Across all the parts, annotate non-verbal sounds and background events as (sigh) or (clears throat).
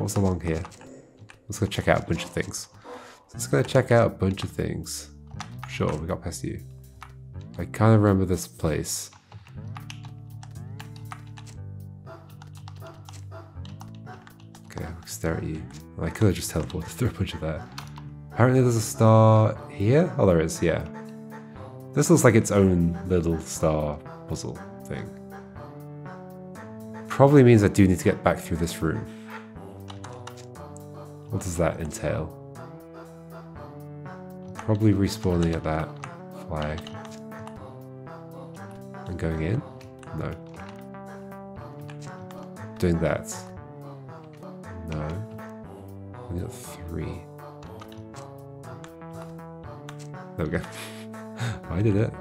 What's along here? Let's go check out a bunch of things. Let's go check out a bunch of things. Sure, we got past you. I kind of remember this place. Okay, I'll stare at you. I could have just teleported (laughs) through a bunch of that. Apparently there's a star here? Oh, there is, yeah. This looks like its own little star puzzle thing. Probably means I do need to get back through this room. What does that entail? Probably respawning at that flag. And going in? No. Doing that. No. I got three. There we go. (laughs) I did it.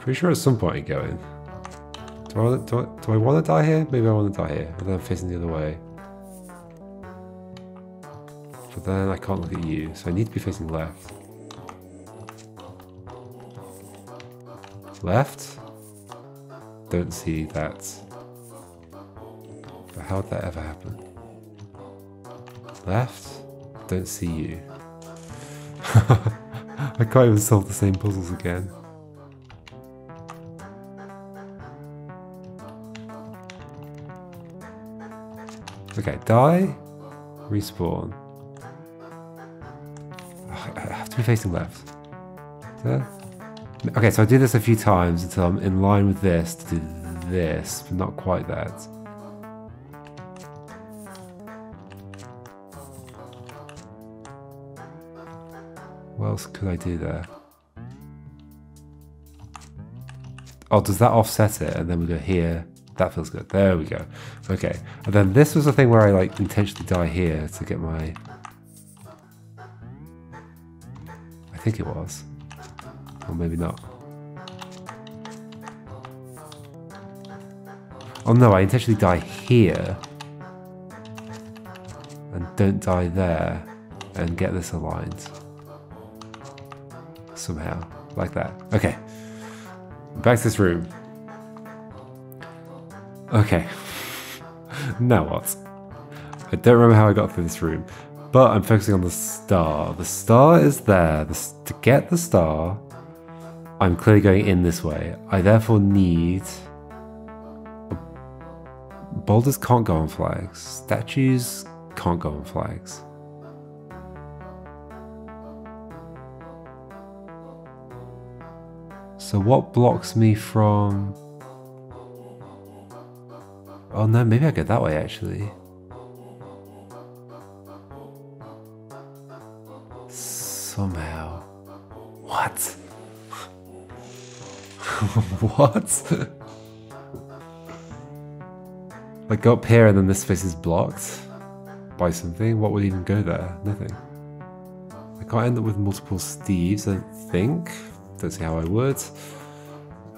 Pretty sure at some point I go in. Do I, do I, do I want to die here? Maybe I want to die here. And then I'm facing the other way. But then I can't look at you, so I need to be facing left. Left? Don't see that. But how would that ever happen? Left? Don't see you. (laughs) I can't even solve the same puzzles again. Okay, die, respawn. I have to be facing left. Okay, so I do this a few times until I'm in line with this to do this, but not quite that. What else could I do there? Oh, does that offset it? And then we go here. That feels good. There we go. Okay. And then this was the thing where I like intentionally die here to get my... I think it was. Or maybe not. Oh no, I intentionally die here. And don't die there. And get this aligned. Somehow. Like that. Okay. Back to this room. Okay. now what? I don't remember how I got through this room, but I'm focusing on the star. The star is there. The, to get the star, I'm clearly going in this way. I therefore need... Boulders can't go on flags. Statues can't go on flags. So what blocks me from... Oh no, maybe I go that way actually. Somehow. What? (laughs) what? like go up here and then this space is blocked by something? What would even go there? Nothing. I can't end up with multiple Steves, I think. Don't see how I would.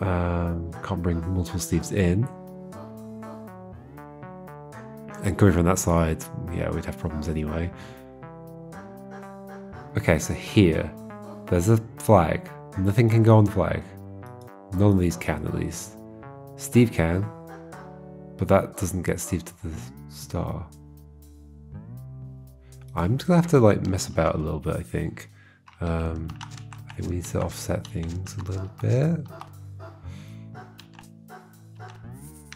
Um, can't bring multiple Steves in. And coming from that side, yeah, we'd have problems anyway. Okay, so here, there's a flag. Nothing can go on the flag. None of these can, at least. Steve can, but that doesn't get Steve to the star. I'm just gonna have to like mess about a little bit, I think. Um, I think we need to offset things a little bit.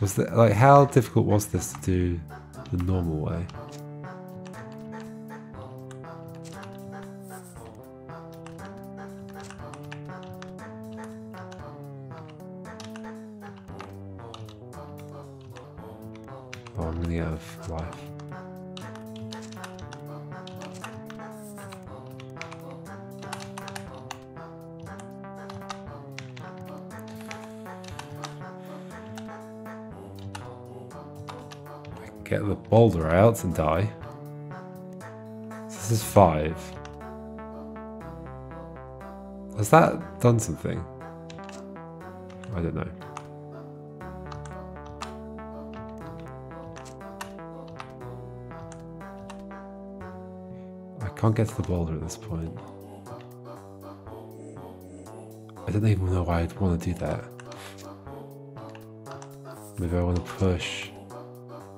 Was that like how difficult was this to do the normal way? Get the boulder out and die. This is five. Has that done something? I don't know. I can't get to the boulder at this point. I don't even know why I'd want to do that. Maybe I want to push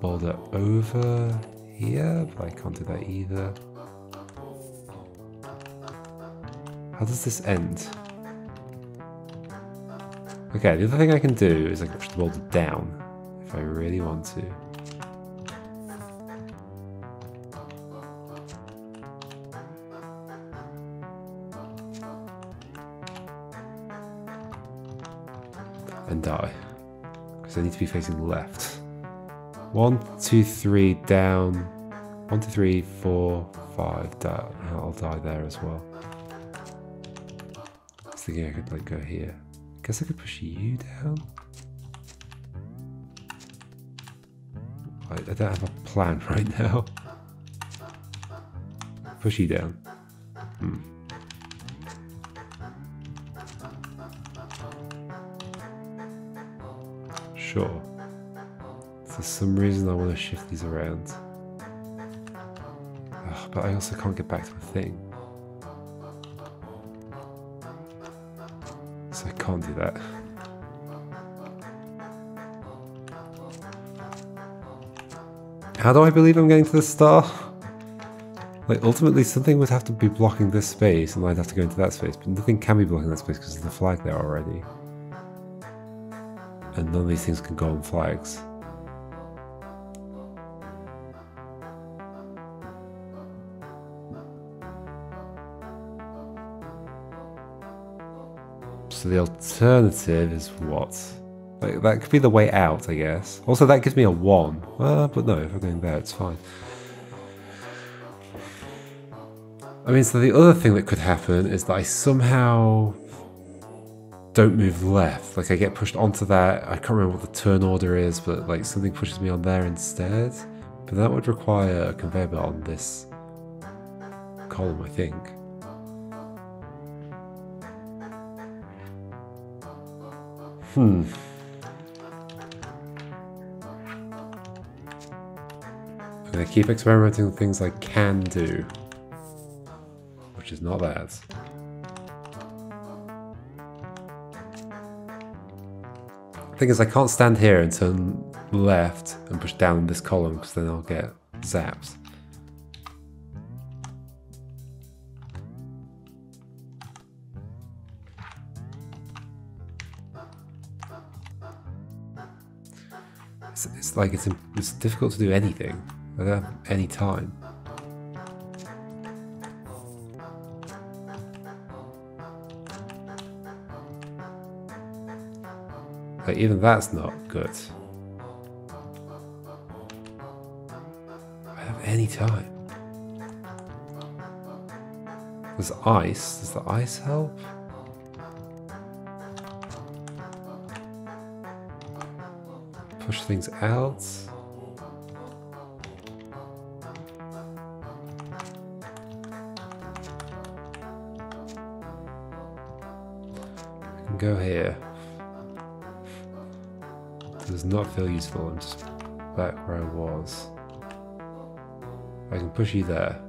boulder over here, but I can't do that either. How does this end? Okay, the other thing I can do is I can push the boulder down if I really want to. And die. Because I need to be facing left. One, two, three, down. One, two, three, four, five, down. I'll die there as well. I was thinking I could like go here. Guess I could push you down. I, I don't have a plan (laughs) right now. Push you down. Hmm. Sure. For some reason I want to shift these around. Ugh, but I also can't get back to the thing. So I can't do that. How do I believe I'm getting to the star? Like, ultimately, something would have to be blocking this space, and I'd have to go into that space, but nothing can be blocking that space because there's the flag there already. And none of these things can go on flags. The alternative is what? Like, that could be the way out, I guess. Also, that gives me a 1. Uh, but no, if I'm going there, it's fine. I mean, so the other thing that could happen is that I somehow don't move left. Like, I get pushed onto that. I can't remember what the turn order is, but like something pushes me on there instead. But that would require a conveyor belt on this column, I think. Hmm. Gonna keep experimenting with things I can do, which is not that. Thing is, I can't stand here and turn left and push down this column because then I'll get zapped. It's, like it's, it's difficult to do anything. I don't have any time. Like even that's not good. I have any time. There's ice. Does the ice help? Push things out. Go here. Does not feel useful. I'm just back where I was. I can push you there.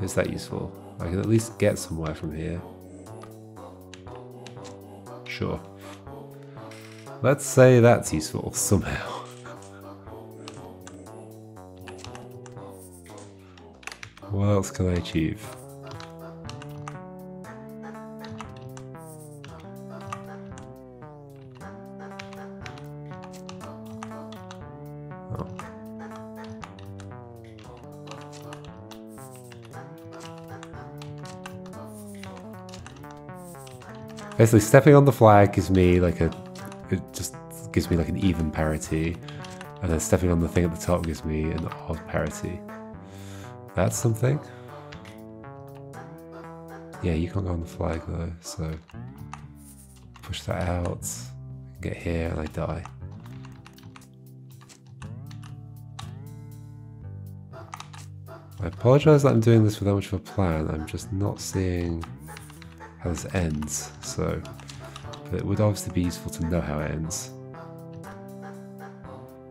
Is that useful? I can at least get somewhere from here. Sure. Let's say that's useful somehow. what else can I achieve? Oh. Basically, stepping on the flag gives me like a, it just gives me like an even parity, and then stepping on the thing at the top gives me an odd parity. That's something. Yeah, you can't go on the flag though, so push that out, get here, and I die. I apologise that I'm doing this without much of a plan. I'm just not seeing how this ends, so but it would obviously be useful to know how it ends.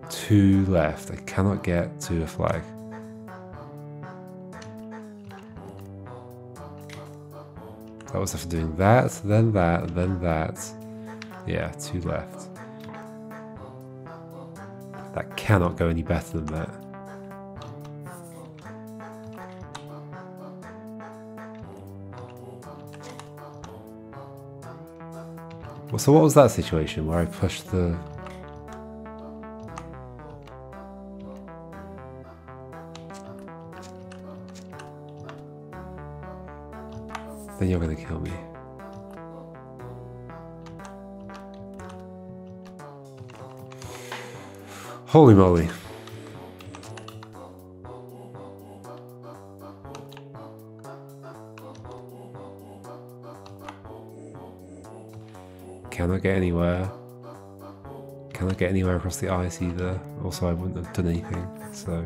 Two left. I cannot get to a flag. That was after doing that, then that, then that. Yeah, two left. That cannot go any better than that. So what was that situation where I pushed the... Then you're gonna kill me. Holy moly. Cannot get anywhere. Cannot get anywhere across the ice either. Also, I wouldn't have done anything, so...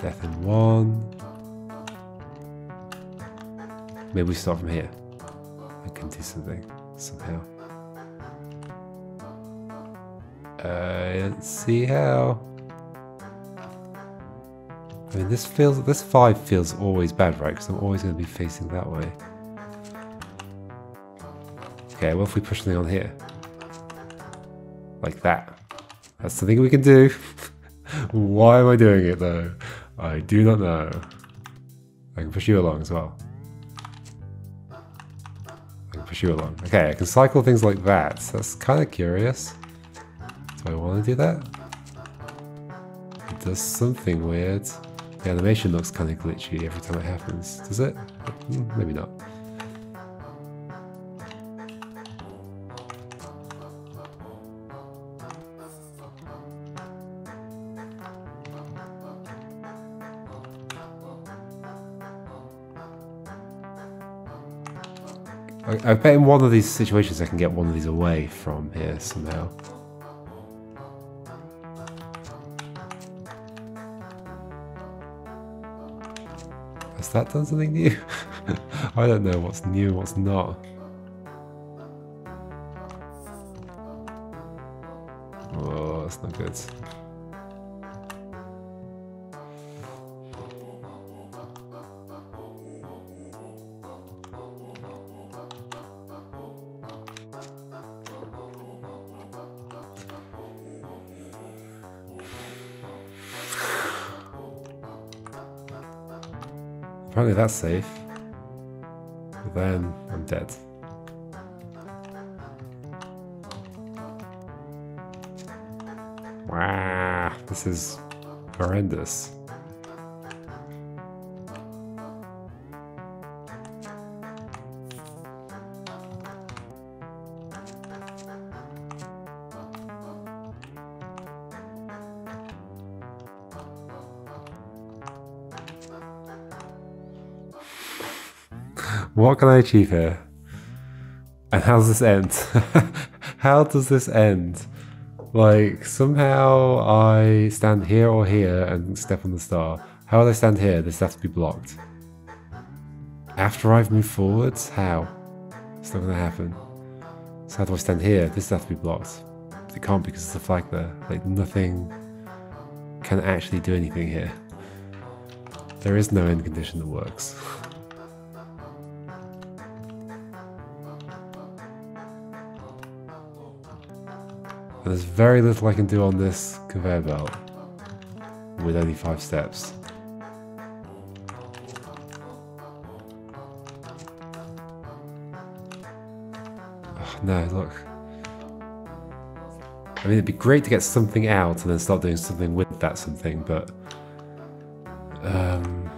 Death in one. Maybe we start from here. I can do something, somehow. Uh, I don't see how. I mean, this feels, this five feels always bad, right? Because I'm always going to be facing that way. Okay, what if we push something on here? Like that. That's something we can do. (laughs) Why am I doing it though? I do not know. I can push you along as well. I can push you along. Okay, I can cycle things like that. So That's kind of curious. Do I want to do that? It does something weird. The animation looks kind of glitchy every time it happens. Does it? Hmm, maybe not. I, bet in one of these situations I can get one of these away from here somehow. Has that done something new? (laughs) I don't know what's new what's not. Oh, that's not good. Apparently that's safe. Then I'm dead. Wow, this is horrendous. What can I achieve here? And how does this end? (laughs) how does this end? Like, somehow I stand here or here and step on the star. How do I stand here? This has to be blocked. After I've moved forwards? How? It's not gonna happen. So how do I stand here? This has to be blocked. It can't because there's a flag there. Like, nothing can actually do anything here. There is no end condition that works. (laughs) there's very little I can do on this conveyor belt with only five steps. Oh, no, look. I mean, it'd be great to get something out and then start doing something with that something, but... Um,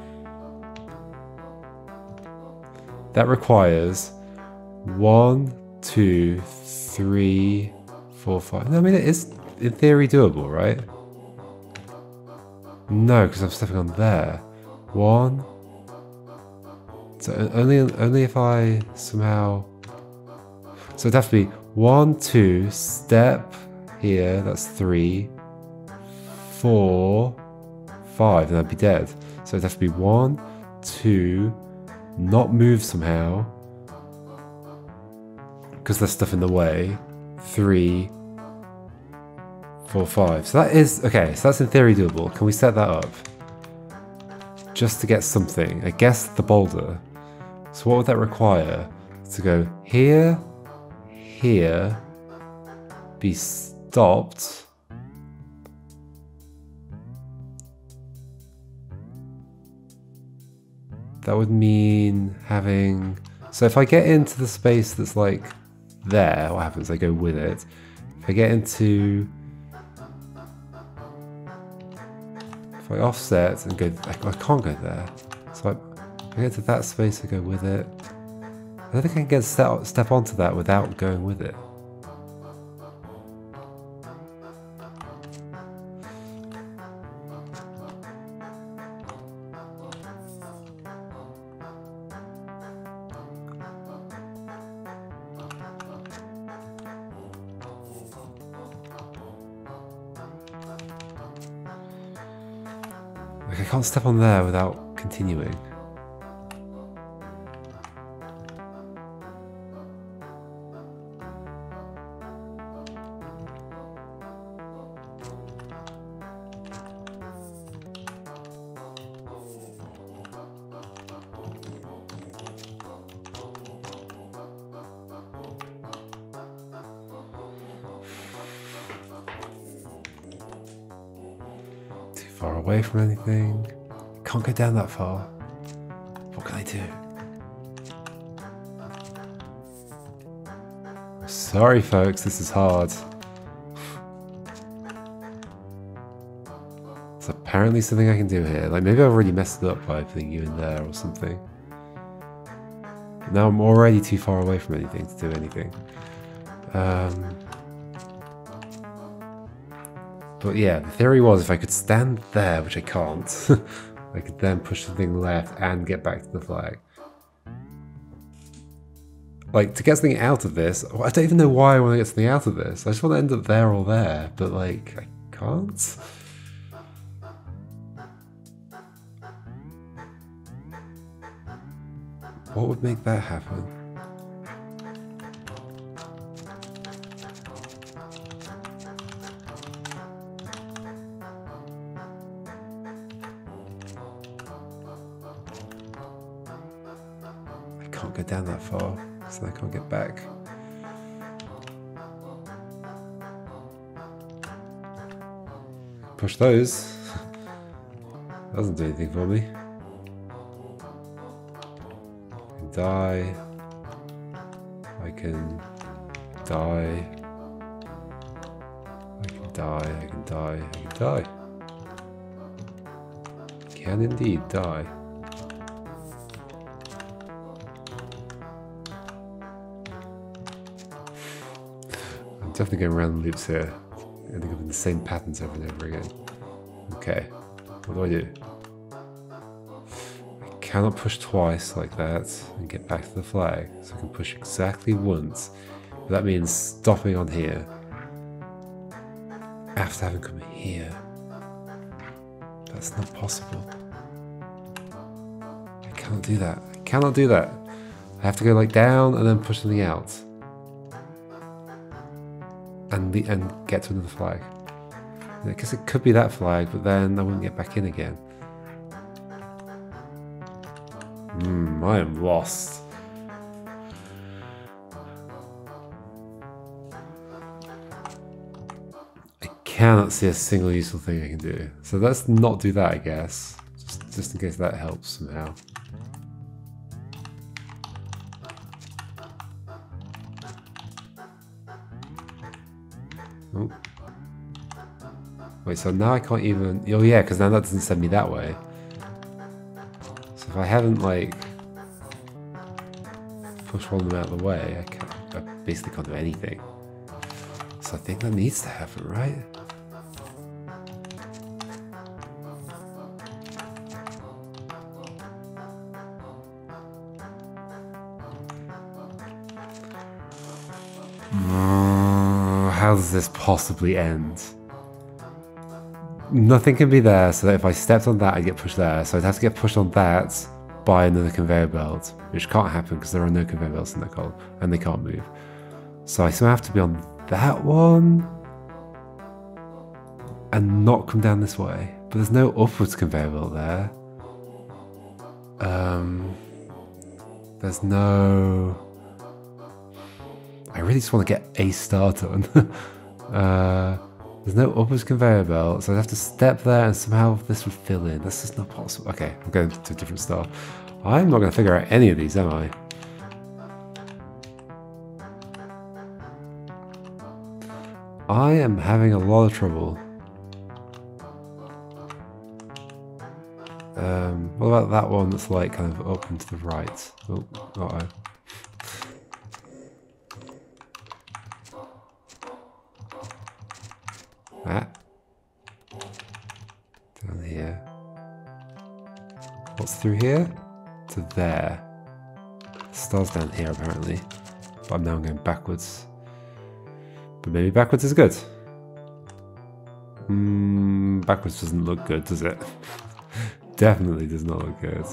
that requires one, two, three, four, five. No, I mean, it is in theory doable, right? No, because I'm stepping on there. One. So only only if I somehow. So it'd have to be one, two, step here. That's three, four, five, and I'd be dead. So it'd have to be one, two, not move somehow because there's stuff in the way three, four, five. So that is, okay, so that's in theory doable. Can we set that up? Just to get something. I guess the boulder. So what would that require? To go here, here, be stopped. That would mean having... So if I get into the space that's like there, what happens? I go with it. If I get into... If I offset and go... I, I can't go there. So I, I get to that space, I go with it. I don't think I can get step, step onto that without going with it. Can't step on there without continuing. Far away from anything. Can't go down that far. What can I do? Sorry, folks, this is hard. It's apparently something I can do here. Like, maybe I've already messed it up by putting you in there or something. Now I'm already too far away from anything to do anything. Um, but yeah, the theory was if I could stand there, which I can't, (laughs) I could then push the thing left and get back to the flag. Like, to get something out of this, I don't even know why I want to get something out of this. I just want to end up there or there, but like, I can't. What would make that happen? Get back. Push those. (laughs) Doesn't do anything for me. Die. I can die. I can die, I can die, I can die. Can indeed die. Definitely going around the loops here. Ending up in the same patterns over and over again. Okay, what do I do? I cannot push twice like that and get back to the flag. So I can push exactly once. But that means stopping on here. After having come here. That's not possible. I cannot do that. I cannot do that. I have to go like down and then push something out and the, and get to another flag. I guess it could be that flag, but then I wouldn't get back in again. Hmm, I am lost. I cannot see a single useful thing I can do. So let's not do that, I guess. Just, just in case that helps somehow. Oh. Wait, so now I can't even... Oh yeah, because now that doesn't send me that way. So if I haven't, like... Pushed one of them out of the way, I, can't, I basically can't do anything. So I think that needs to happen, right? How does this possibly end? Nothing can be there, so that if I stepped on that, I'd get pushed there. So I'd have to get pushed on that by another conveyor belt, which can't happen because there are no conveyor belts in that column, and they can't move. So I still have to be on that one, and not come down this way. But there's no upwards conveyor belt there. Um, there's no really just want to get a start done. (laughs) Uh, there's no upwards conveyor belt, so I'd have to step there and somehow this would fill in. That's just not possible. Okay, I'm going to a different star. I'm not going to figure out any of these, am I? I am having a lot of trouble. Um, what about that one that's like kind of up and to the right? Oh, uh oh. That. Down here. What's through here? To there. Stars down here apparently. But I'm now going backwards. But maybe backwards is good. Mm, backwards doesn't look good, does it? (laughs) Definitely does not look good.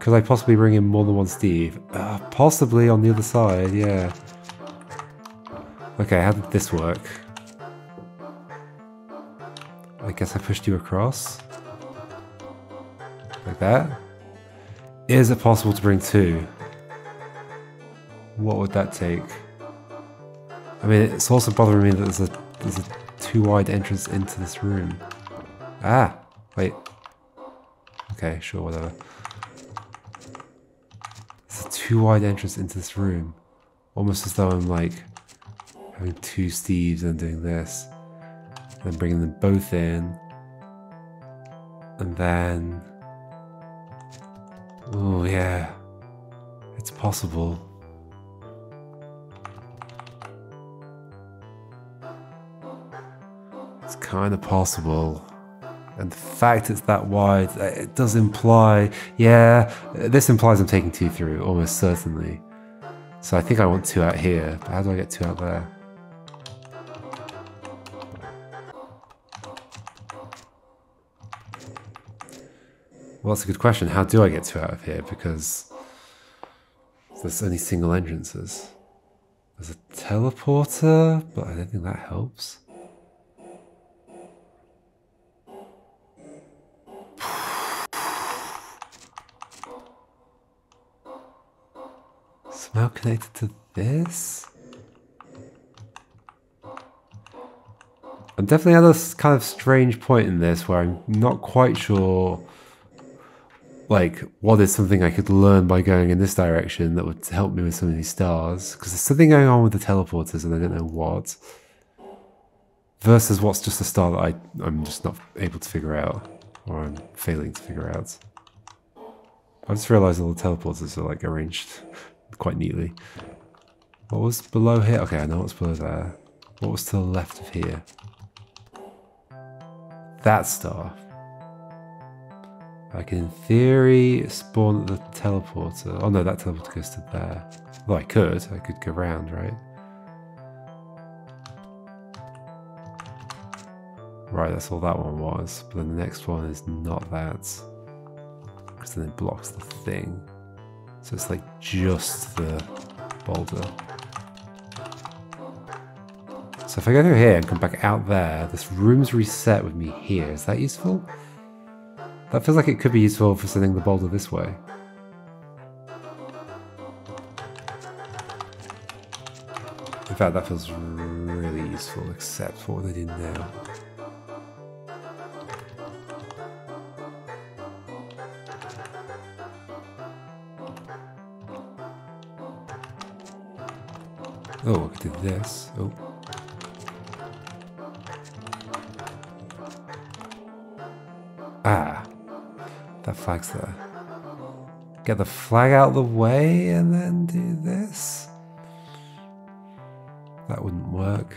Could I possibly bring in more than one Steve? Uh, possibly on the other side, yeah. Okay, how did this work? Guess I pushed you across. Like that. Is it possible to bring two? What would that take? I mean, it's also bothering me that there's a, there's a too wide entrance into this room. Ah, wait. Okay, sure, whatever. It's a too wide entrance into this room. Almost as though I'm like having two Steves and doing this. And bringing them both in. And then... Oh, yeah. It's possible. It's kind of possible. And the fact it's that wide, uh, it does imply, yeah, this implies I'm taking two through, almost certainly. So I think I want two out here, but how do I get two out there? Well, that's a good question. How do I get two out of here? Because there's only single entrances. There's a teleporter, but I don't think that helps. (sighs) Somehow connected to this? I'm definitely at a kind of strange point in this where I'm not quite sure like what is something I could learn by going in this direction that would help me with some of these stars because there's something going on with the teleporters and I don't know what versus what's just a star that I, I'm just not able to figure out or I'm failing to figure out. I just realized all the teleporters are like arranged quite neatly. What was below here? Okay, I know what's below there. What was to the left of here? That star. I can, in theory, spawn the teleporter. Oh no, that teleporter goes to there. Well, I could. I could go round, right? Right, that's all that one was. But then the next one is not that. Because then it blocks the thing. So it's like just the boulder. So if I go through here and come back out there, this room's reset with me here. Is that useful? That feels like it could be useful for sending the boulder this way. In fact, that feels really useful, except for what they did now. Oh, I could do this. Oh. Flag's there. Get the flag out of the way and then do this. That wouldn't work.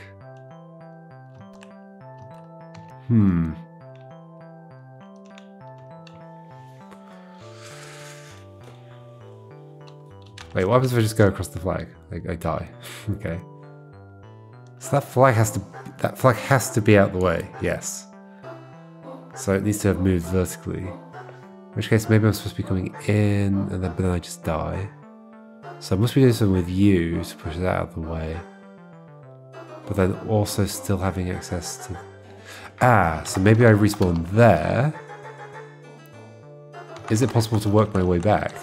Hmm. Wait, what happens if I just go across the flag? I, I die. (laughs) okay. So that flag has to that flag has to be out the way. Yes. So it needs to have moved vertically. In which case, maybe I'm supposed to be coming in, and then but then I just die. So I must be doing something with you to push that out of the way. But then also still having access to. Ah, so maybe I respawn there. Is it possible to work my way back?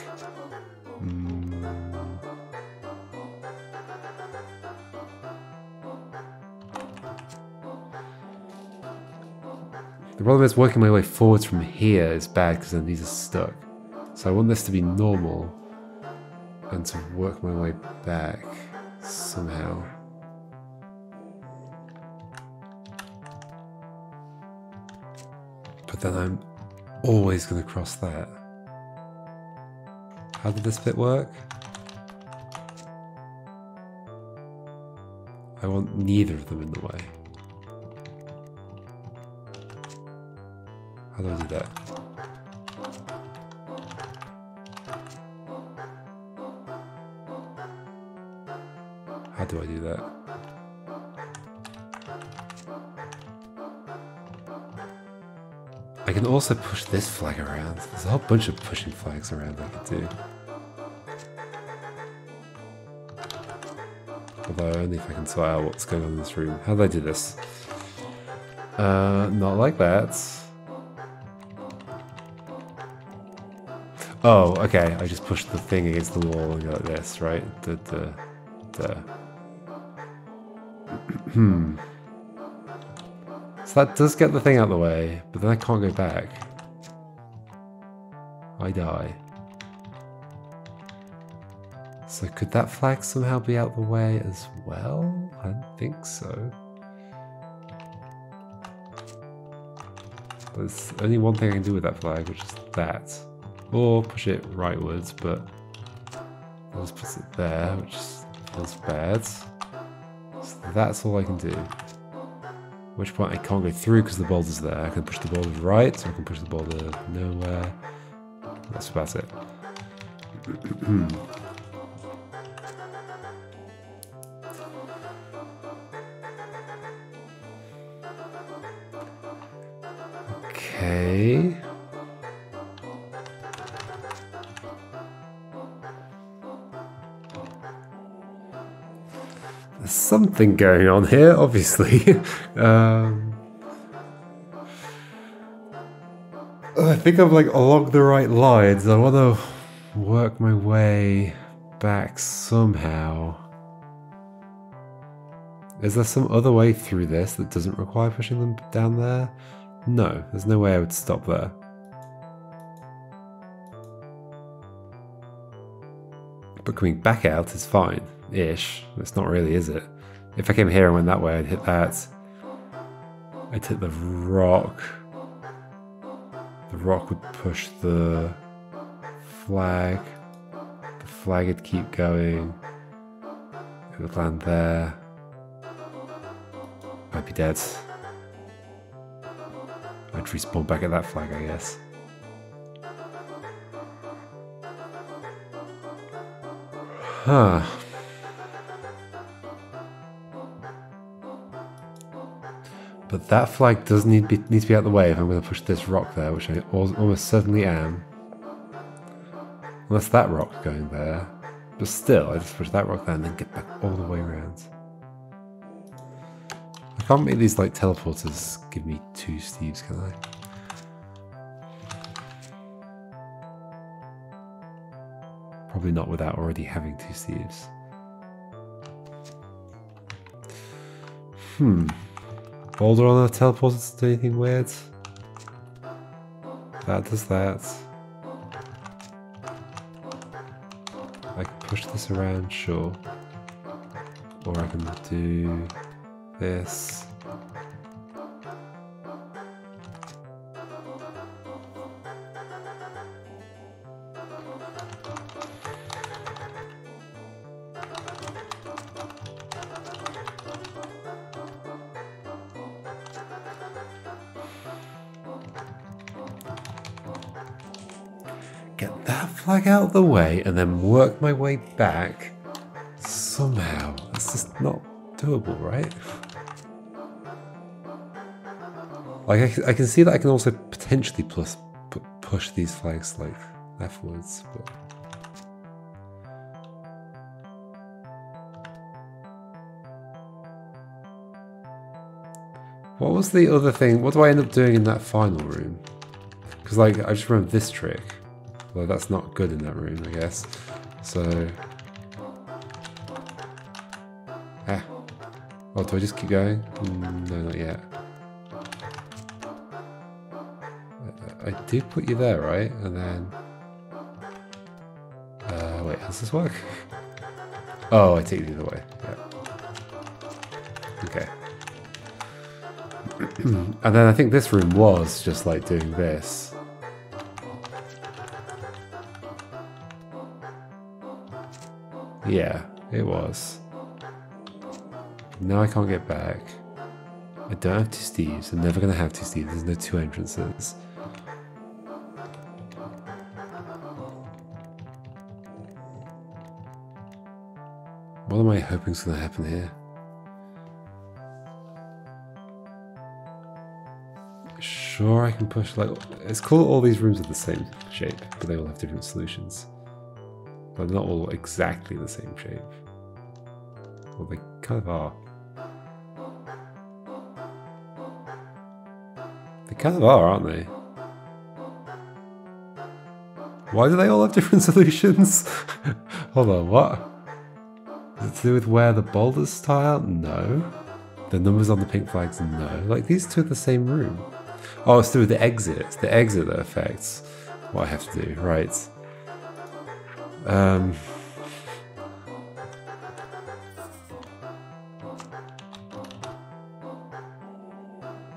The problem is working my way forwards from here is bad because then these are stuck. So I want this to be normal and to work my way back somehow. But then I'm always going to cross that. How did this bit work? I want neither of them in the way. How do I do that? How do I do that? I can also push this flag around. There's a whole bunch of pushing flags around I could do. Although only if I can sort out what's going on in this room. How do I do this? Uh, not like that. Oh, okay. I just pushed the thing against the wall and go like this, right? The, the, the. (clears throat) hmm. So that does get the thing out of the way, but then I can't go back. I die. So could that flag somehow be out of the way as well? I don't think so. There's only one thing I can do with that flag, which is that. Or push it rightwards, but just put it there, which feels bad. So that's all I can do. At which point I can't go through because the boulder's there. I can push the boulder right, or I can push the boulder nowhere. That's about it. (clears throat) okay. Something going on here, obviously. (laughs) um, I think I'm like along the right lines. I want to work my way back somehow. Is there some other way through this that doesn't require pushing them down there? No, there's no way I would stop there. But coming back out is fine ish. It's not really, is it? If I came here and went that way, I'd hit that. I'd hit the rock. The rock would push the flag. The flag would keep going. It would land there. I'd be dead. I'd respawn back at that flag, I guess. Huh. But that flag does need, be, need to be out of the way if I'm going to push this rock there, which I almost certainly am. Unless that rock's going there. But still, I just push that rock there and then get back all the way around. I can't make these like teleporters give me two Steves, can I? Probably not without already having two Steves. Hmm. Boulder on a teleporter to anything weird? That does that. I can push this around, sure. Or I can do this. Flag out of the way and then work my way back somehow. That's just not doable, right? Like, I, I can see that I can also potentially plus, push these flags, like, leftwards, but... What was the other thing? What do I end up doing in that final room? Because, like, I just remember this trick. Well, that's not good in that room, I guess. So... Ah. Oh, do I just keep going? Mm, no, not yet. I did put you there, right? And then... Uh, wait, how does this work? (laughs) Oh, I take it other way. Yeah. Okay. (clears throat) and then I think this room was just like doing this. Yeah, it was. Now I can't get back. I don't have two Steves. I'm never going to have two Steves. There's no two entrances. What am I hoping is going to happen here? Sure, I can push like... It's cool all these rooms are the same shape, but they all have different solutions. But not all exactly the same shape. Well, they kind of are. They kind of are, aren't they? Why do they all have different (laughs) solutions? (laughs) Hold on, what? Is it to do with where the boulders start? No. The numbers on the pink flags? No. Like, these two are the same room. Oh, it's with the exit. It's the exit that affects what I have to do. Right. Um...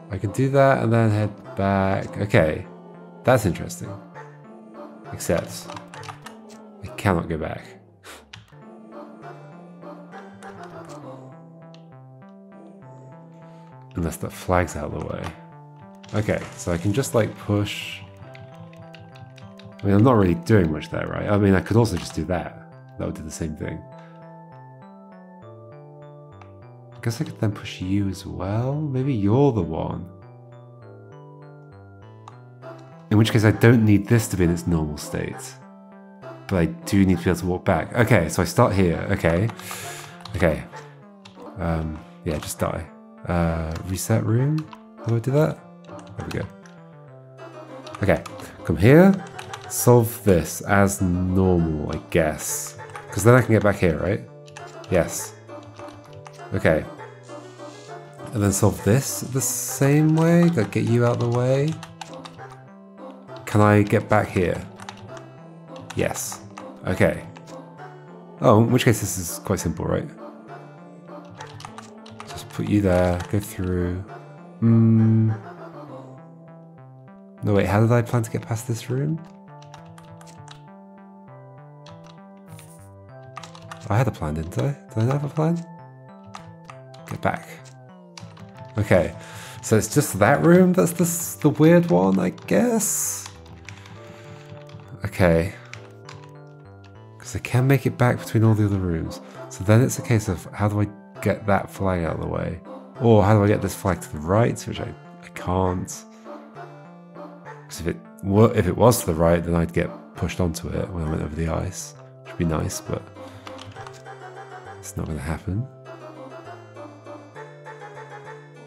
I can do that and then head back. Okay, that's interesting. Except, I cannot go back. Unless that flag's out of the way. Okay, so I can just like push... I mean, I'm not really doing much there, right? I mean, I could also just do that. That would do the same thing. I guess I could then push you as well. Maybe you're the one. In which case I don't need this to be in its normal state. But I do need to be able to walk back. Okay, so I start here. Okay. Okay. Um, yeah, just die. Uh, reset room? How do I do that? There we go. Okay, come here. Solve this as normal, I guess. Because then I can get back here, right? Yes. Okay. And then solve this the same way? Like get you out of the way? Can I get back here? Yes. Okay. Oh, in which case this is quite simple, right? Just put you there, go through. Hmm. No, wait, how did I plan to get past this room? I had a plan, didn't I? Did I have a plan? Get back. Okay, so it's just that room that's the, the weird one, I guess? Okay. Because I can make it back between all the other rooms. So then it's a case of how do I get that flag out of the way? Or how do I get this flag to the right, which I, I can't. Because if it, if it was to the right, then I'd get pushed onto it when I went over the ice. Which would be nice, but not going to happen.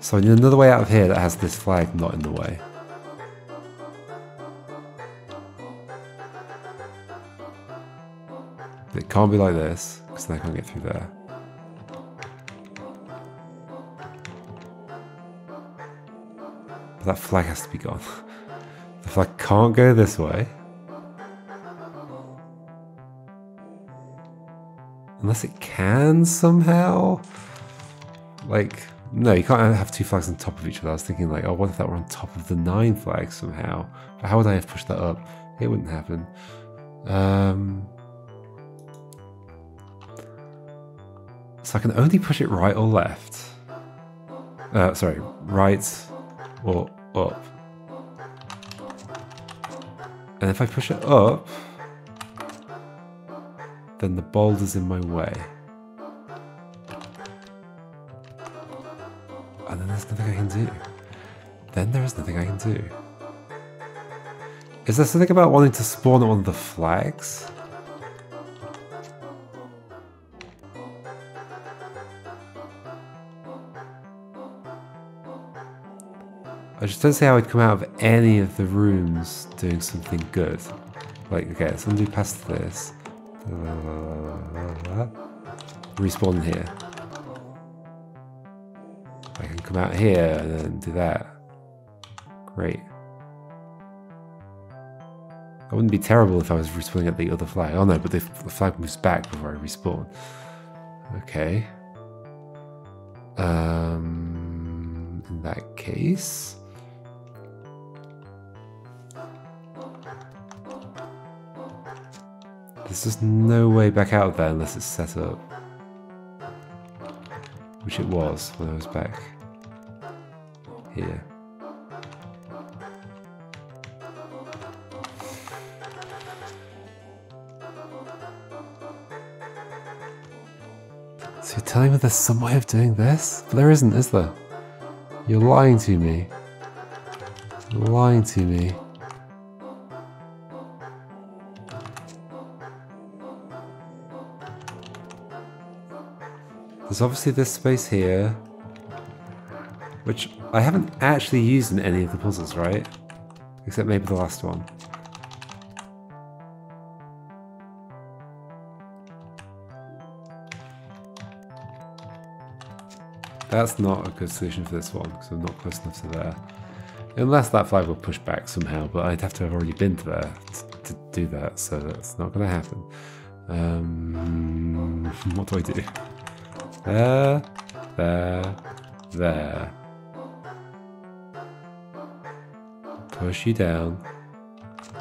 So I need another way out of here that has this flag not in the way. It can't be like this, because then I can't get through there. But that flag has to be gone. (laughs) the flag can't go this way. Unless it can somehow? Like, no, you can't have two flags on top of each other. I was thinking like, oh, what if that were on top of the nine flags somehow? But how would I have pushed that up? It wouldn't happen. Um, so I can only push it right or left. Uh, sorry, right or up. And if I push it up, then the boulder's in my way. And then there's nothing I can do. Then there is nothing I can do. Is there something about wanting to spawn of the flags? I just don't see how I'd come out of any of the rooms doing something good. Like, okay, let's undo past this. Respawn here. I can come out here and then do that. Great. That wouldn't be terrible if I was respawning at the other flag. Oh no, but the, the flag moves back before I respawn. Okay. Um, in that case... There's just no way back out of there unless it's set up. Which it was when I was back here. So you're telling me there's some way of doing this? But there isn't, is there? You're lying to me. You're lying to me. There's obviously this space here, which I haven't actually used in any of the puzzles, right? Except maybe the last one. That's not a good solution for this one, because I'm not close enough to there. Unless that flag will push back somehow, but I'd have to have already been to there to, to do that, so that's not going to happen. Um, (laughs) what do I do? There, there, there. Push you down.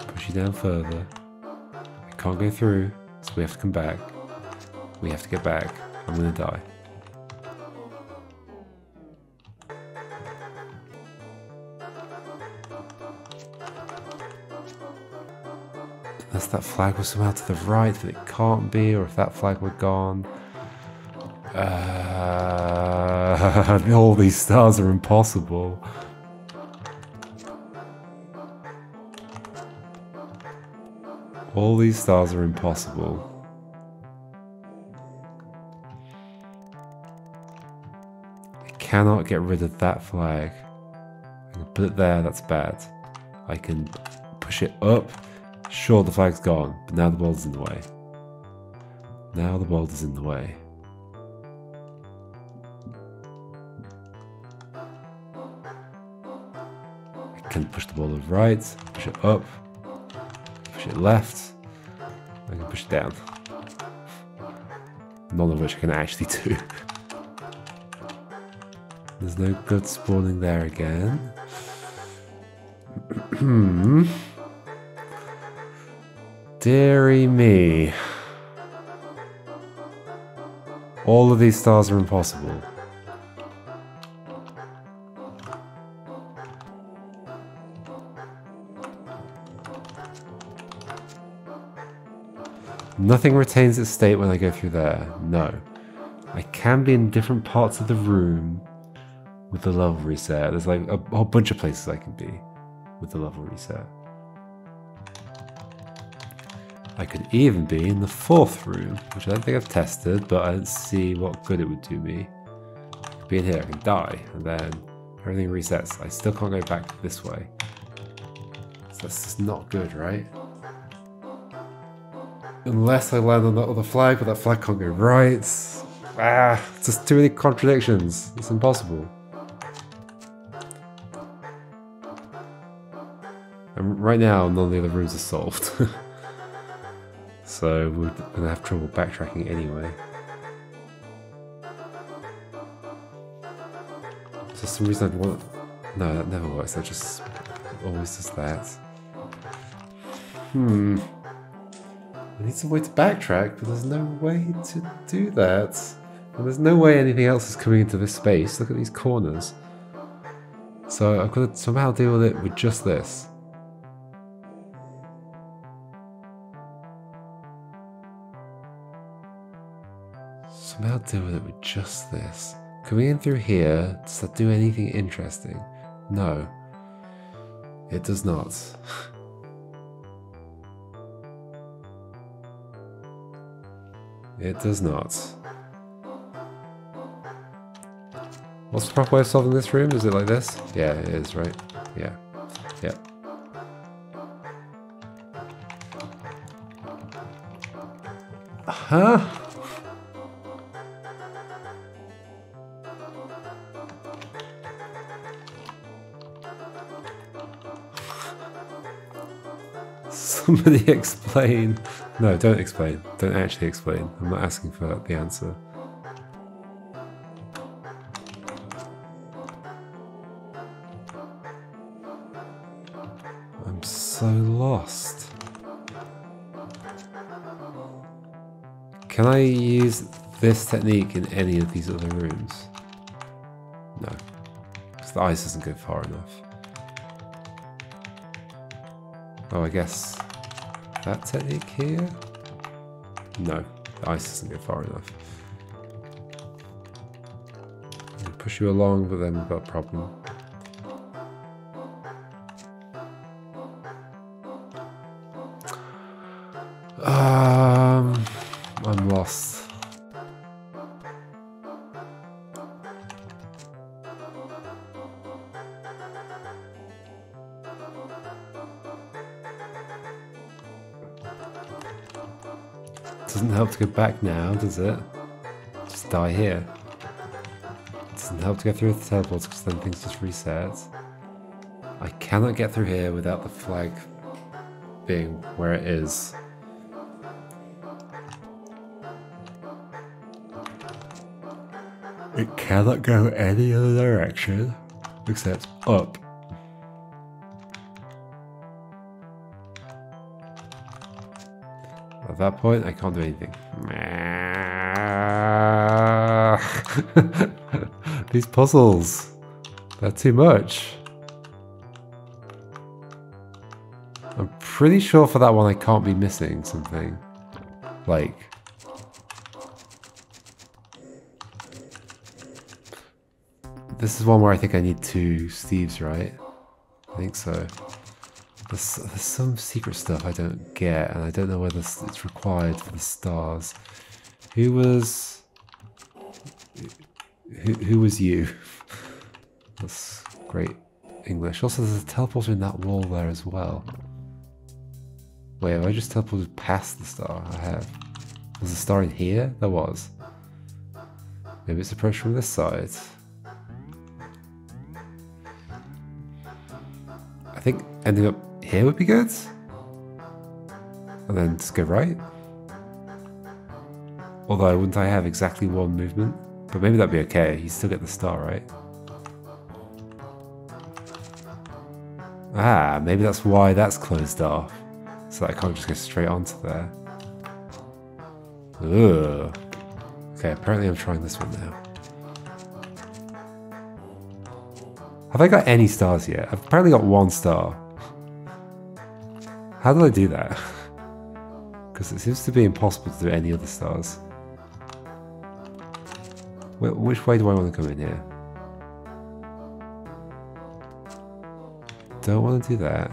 Push you down further. I can't go through, so we have to come back. We have to get back. I'm gonna die. Unless that flag was somehow to the right, but it can't be, or if that flag were gone. Uh, (laughs) all these stars are impossible. All these stars are impossible. I cannot get rid of that flag. I can put it there, that's bad. I can push it up. Sure, the flag's gone, but now the boulder's in the way. Now the boulder's in the way. Can push the boulder right, push it up, push it left, I can push it down. None of which I can actually do. There's no good spawning there again. (clears throat) Deary me. All of these stars are impossible. Nothing retains its state when I go through there. No. I can be in different parts of the room with the level reset. There's like a whole bunch of places I can be with the level reset. I could even be in the fourth room, which I don't think I've tested, but I don't see what good it would do me. Being here, I can die, and then everything resets. I still can't go back this way. So that's just not good, right? Unless I land on that other flag, but that flag can't go right. Ah, just too many contradictions. It's impossible. And right now, none of the other rooms are solved. (laughs) so we're to have trouble backtracking anyway. For some reason I'd want... No, that never works. That just always does that. Hmm. I need some way to backtrack, but there's no way to do that. And there's no way anything else is coming into this space. Look at these corners. So I've got to somehow deal with it with just this. Somehow deal with it with just this. Coming in through here, does that do anything interesting? No. It does not. (laughs) It does not. What's the proper way of solving this room? Is it like this? Yeah, it is, right? Yeah. Yeah. Huh? Somebody (laughs) explain. No, don't explain. Don't actually explain. I'm not asking for the answer. I'm so lost. Can I use this technique in any of these other rooms? No, because the ice doesn't go far enough. Oh, I guess that technique here? No, the ice doesn't go far enough. push you along, but then we've got a problem. Doesn't help to go back now, does it? Just die here. Doesn't help to go through the teleports because then things just reset. I cannot get through here without the flag being where it is. It cannot go any other direction except up. That point, I can't do anything. (laughs) These puzzles, they're too much. I'm pretty sure for that one I can't be missing something. Like... This is one where I think I need two Steves, right? I think so. There's, there's some secret stuff I don't get, and I don't know whether it's required for the stars. Who was... Who, who was you? (laughs) That's great English. Also, there's a teleporter in that wall there as well. Wait, have I just teleported past the star? I have. There's a star in here? There was. Maybe it's approached from this side. I think ending up here would be good. And then just go right. Although, wouldn't I have exactly one movement? But maybe that'd be okay. You still get the star, right? Ah, maybe that's why that's closed off. So I can't just go straight onto there. Ugh. Okay, apparently I'm trying this one now. Have I got any stars yet? I've apparently got one star. How did I do that? (laughs) Because it seems to be impossible to do any other stars. which way do I want to come in here? Don't want to do that.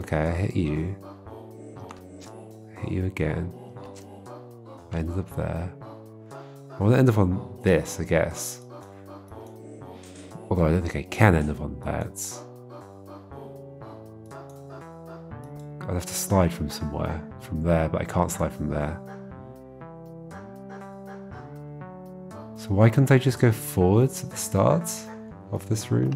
Okay, I hit you. Hit you again. I ended up there. I want to end up on this, I guess. Although I don't think I can end up on that. I'd have to slide from somewhere, from there, but I can't slide from there. So why couldn't I just go forwards at the start of this room?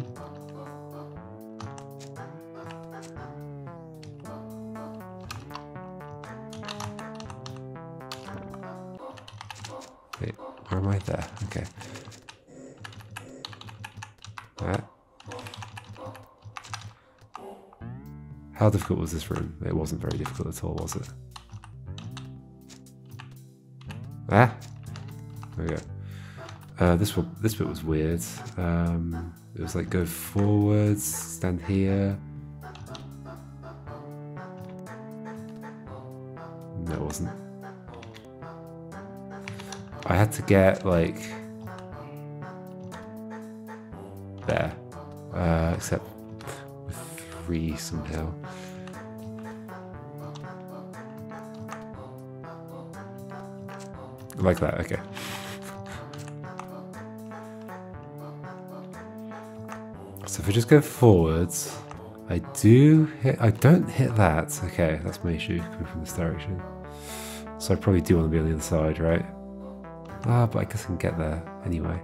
Wait, where am I there? Okay. How difficult was this room? It wasn't very difficult at all, was it? Ah! There we go. Uh, this one, this bit was weird. Um, it was like go forwards, stand here. No, it wasn't. I had to get like there, uh, except free somehow. Like that, okay. So if I just go forwards, I do hit, I don't hit that. Okay, that's my issue coming from this direction. So I probably do want to be on the other side, right? Ah, but I guess I can get there anyway.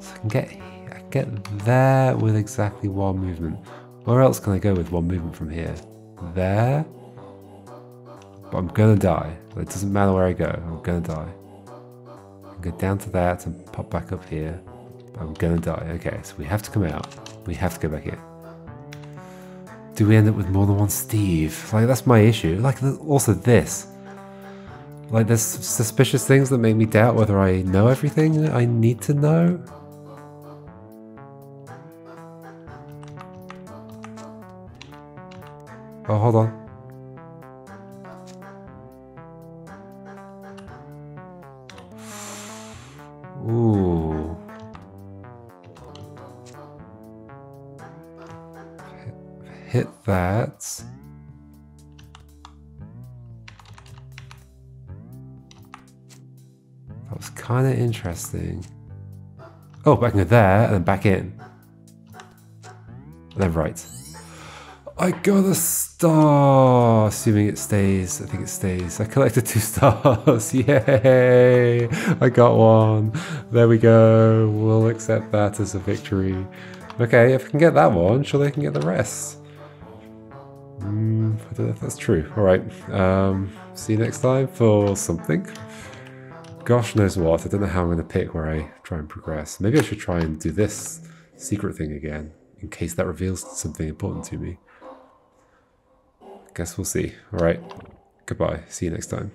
So I can get I can get there with exactly one movement. Where else can I go with one movement from here? There? But I'm gonna die. It doesn't matter where I go, I'm gonna die. I go down to that and pop back up here. I'm gonna die. Okay, so we have to come out. We have to go back in. Do we end up with more than one Steve? Like, that's my issue. Like, also this. Like, there's suspicious things that make me doubt whether I know everything I need to know. Hold on. Ooh. Hit that. That was kind of interesting. Oh, back in there and then back in. And then right. I got a star! Assuming it stays. I think it stays. I collected two (laughs) stars. Yay! I got one. There we go. We'll accept that as a victory. Okay, if I can get that one, surely I can get the rest. Mm, I don't know if that's true. Alright. Um, see you next time for something. Gosh knows what. I don't know how I'm going to pick where I try and progress. Maybe I should try and do this secret thing again, in case that reveals something important to me. Guess we'll see. Alright. Goodbye. See you next time.